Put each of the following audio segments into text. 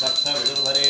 सप्तर्दुर्भरे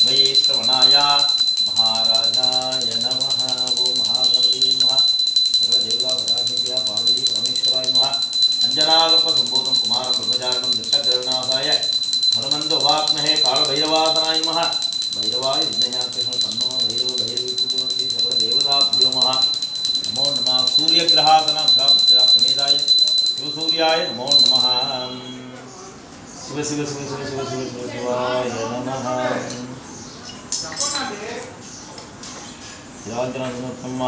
वैश्रवणाय महाराजाय नमः ओम महागौरी नमः सकलदेवता वराहिभ्यः पार्वती परमेश्वराय नमः अञ्जनागर्पसम्बोधं कुमारं ब्रह्मचारणं कालभैरवासनाय नमः भैरवाय विघ्नयाकृष्ण भैरव भैरवीकृतोऽस्ति सकलदेवताभ्यो नमः नमो नमः शिवसूर्याय नमो नमः शिव शिव शिव शिव शिव शिव शिवाय नमः यादनोत्तम